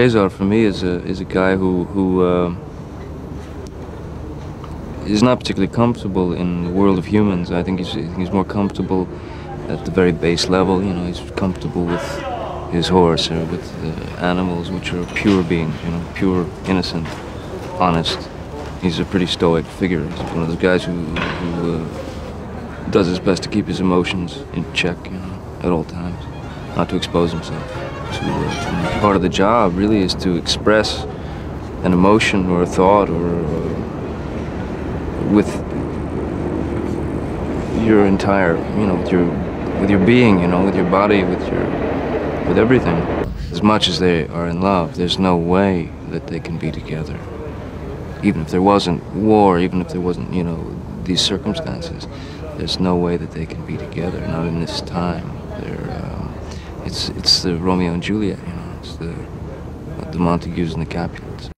Cesar for me is a is a guy who who uh, is not particularly comfortable in the world of humans. I think he's he's more comfortable at the very base level. You know, he's comfortable with his horse or with animals, which are pure beings. You know, pure, innocent, honest. He's a pretty stoic figure. He's one of those guys who who uh, does his best to keep his emotions in check. You know, at all times, not to expose himself part of the job really is to express an emotion or a thought or uh, with your entire you know with your with your being you know with your body with your with everything. As much as they are in love there's no way that they can be together. Even if there wasn't war even if there wasn't you know these circumstances there's no way that they can be together not in this time it's it's the Romeo and Juliet, you know. It's the the Montagues and the Capulets.